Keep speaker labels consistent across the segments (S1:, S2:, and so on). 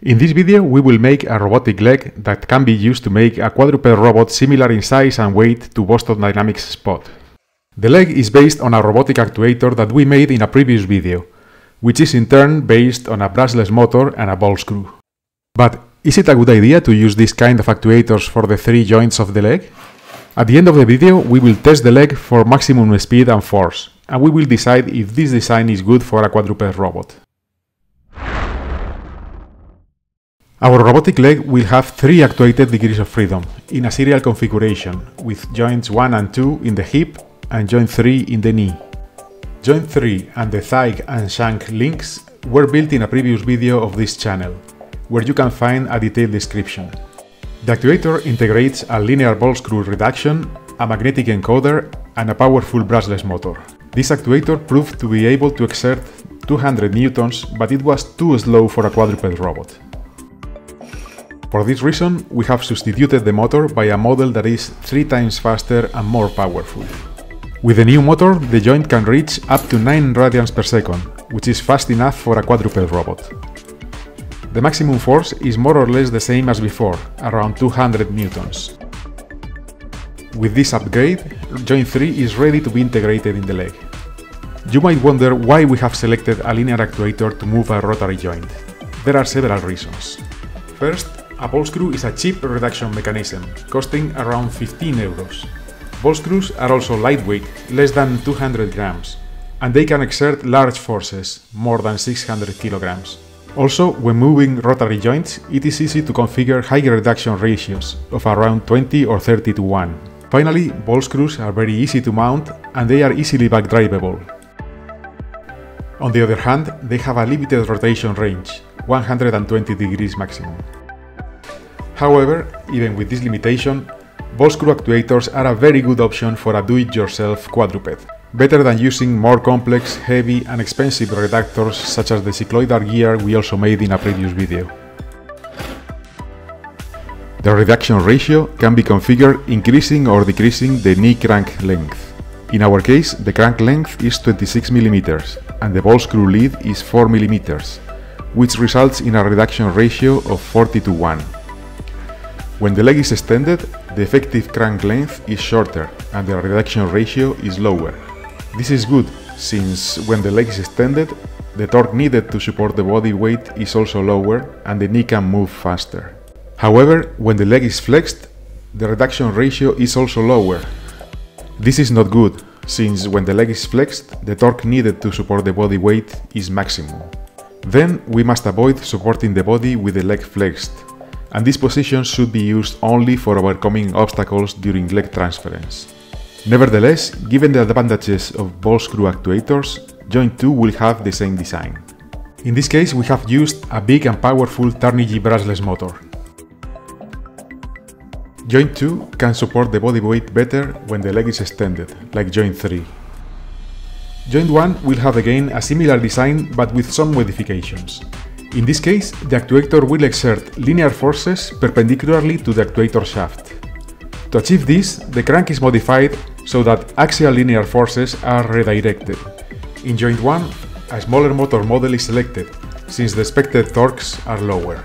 S1: In this video we will make a robotic leg that can be used to make a quadruped robot similar in size and weight to Boston Dynamics Spot. The leg is based on a robotic actuator that we made in a previous video, which is in turn based on a brushless motor and a ball screw. But is it a good idea to use this kind of actuators for the three joints of the leg? At the end of the video we will test the leg for maximum speed and force, and we will decide if this design is good for a quadruped robot. Our robotic leg will have three actuated degrees of freedom in a serial configuration with joints 1 and 2 in the hip and joint 3 in the knee. Joint 3 and the thigh and shank links were built in a previous video of this channel, where you can find a detailed description. The actuator integrates a linear ball screw reduction, a magnetic encoder and a powerful brushless motor. This actuator proved to be able to exert 200 newtons, but it was too slow for a quadruped robot. For this reason, we have substituted the motor by a model that is 3 times faster and more powerful. With the new motor, the joint can reach up to 9 radians per second, which is fast enough for a quadruped robot. The maximum force is more or less the same as before, around 200 newtons. With this upgrade, joint 3 is ready to be integrated in the leg. You might wonder why we have selected a linear actuator to move a rotary joint. There are several reasons. First, a ball screw is a cheap reduction mechanism, costing around 15 euros. Ball screws are also lightweight, less than 200 grams, and they can exert large forces, more than 600 kilograms. Also, when moving rotary joints, it is easy to configure high reduction ratios of around 20 or 30 to 1. Finally, ball screws are very easy to mount and they are easily backdrivable. On the other hand, they have a limited rotation range, 120 degrees maximum. However, even with this limitation, ball screw actuators are a very good option for a do-it-yourself quadruped, better than using more complex, heavy and expensive reductors such as the cycloidal gear we also made in a previous video. The reduction ratio can be configured increasing or decreasing the knee crank length. In our case, the crank length is 26 mm and the ball screw lead is 4 mm, which results in a reduction ratio of 40 to 1. When the leg is extended, the effective crank length is shorter and the reduction ratio is lower. This is good, since when the leg is extended, the torque needed to support the body weight is also lower and the knee can move faster. However, when the leg is flexed, the reduction ratio is also lower. This is not good, since when the leg is flexed, the torque needed to support the body weight is maximum. Then we must avoid supporting the body with the leg flexed, and this position should be used only for overcoming obstacles during leg transference. Nevertheless, given the advantages of ball screw actuators, joint 2 will have the same design. In this case we have used a big and powerful Turnigy brushless motor. Joint 2 can support the body weight better when the leg is extended, like joint 3. Joint 1 will have again a similar design but with some modifications. In this case, the actuator will exert linear forces perpendicularly to the actuator shaft. To achieve this, the crank is modified so that axial linear forces are redirected. In joint 1, a smaller motor model is selected, since the expected torques are lower.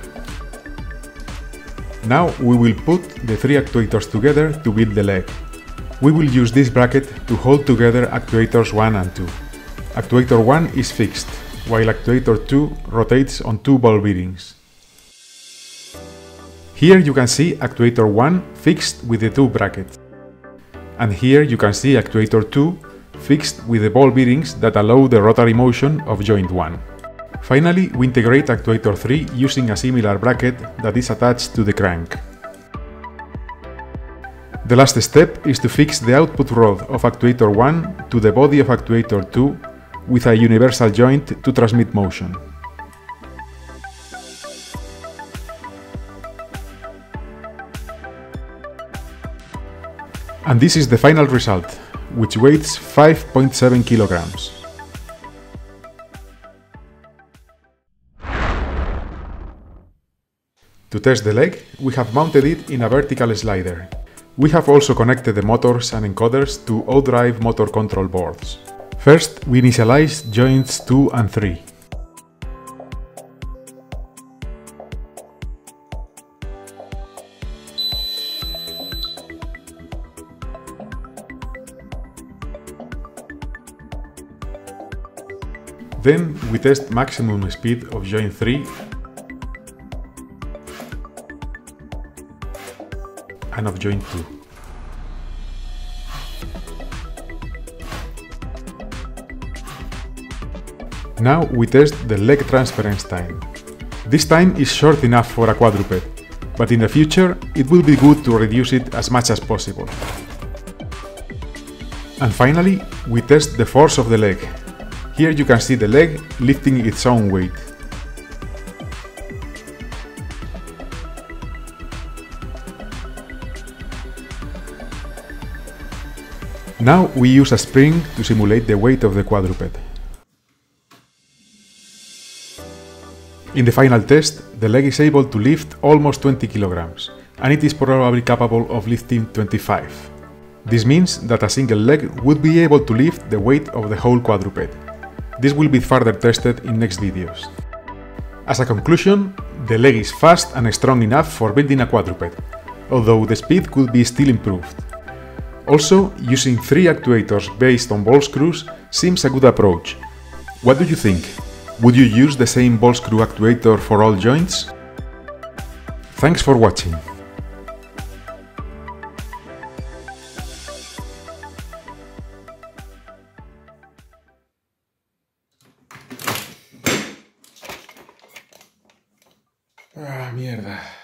S1: Now we will put the three actuators together to build the leg. We will use this bracket to hold together actuators 1 and 2. Actuator 1 is fixed, while actuator 2 rotates on two ball bearings. Here you can see actuator 1 fixed with the two brackets. And here you can see actuator 2 fixed with the ball bearings that allow the rotary motion of joint 1. Finally, we integrate actuator 3 using a similar bracket that is attached to the crank. The last step is to fix the output rod of actuator 1 to the body of actuator 2 with a universal joint to transmit motion. And this is the final result, which weighs 5.7 kilograms. To test the leg, we have mounted it in a vertical slider. We have also connected the motors and encoders to ODrive motor control boards. First, we initialize joints 2 and 3. Then we test maximum speed of joint 3 and of joint 2. Now we test the leg transference time. This time is short enough for a quadruped, but in the future it will be good to reduce it as much as possible. And finally, we test the force of the leg. Here you can see the leg lifting its own weight. Now we use a spring to simulate the weight of the quadruped. In the final test, the leg is able to lift almost 20 kilograms, and it is probably capable of lifting 25. This means that a single leg would be able to lift the weight of the whole quadruped. This will be further tested in next videos. As a conclusion, the leg is fast and strong enough for building a quadruped, although the speed could be still improved. Also, using three actuators based on ball screws seems a good approach. What do you think? Would you use the same ball screw actuator for all joints? Thanks for watching.
S2: Ah, mierda.